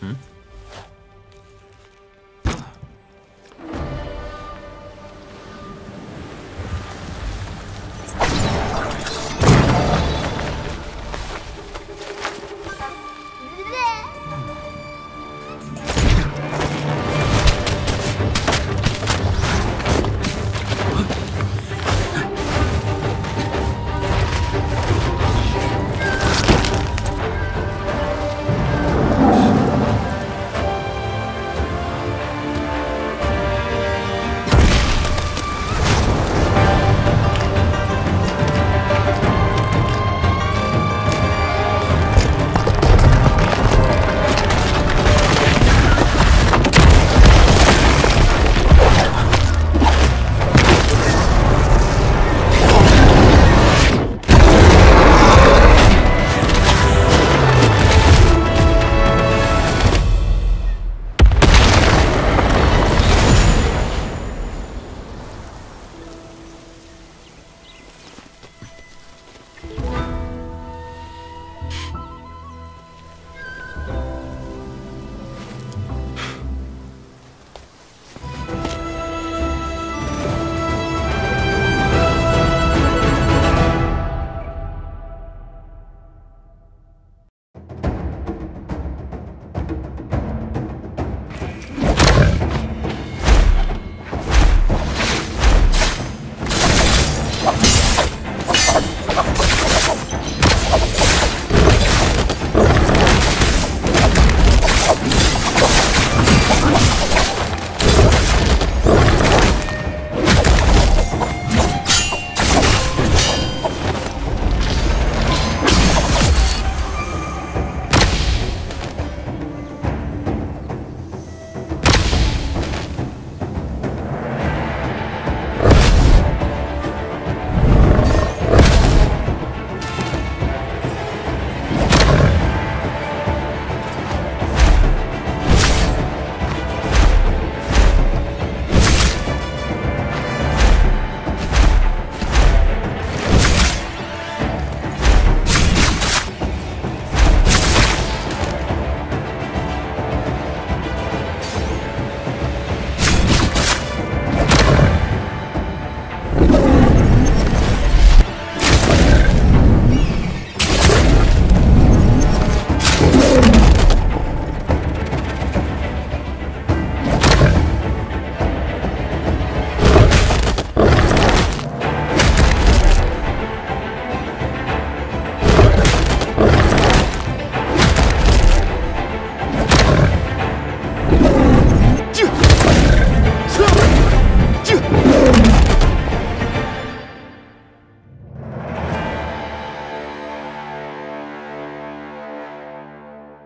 hmm?